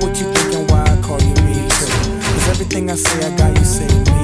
what you thinking, why I call you me too. Cause everything I say, I got you say me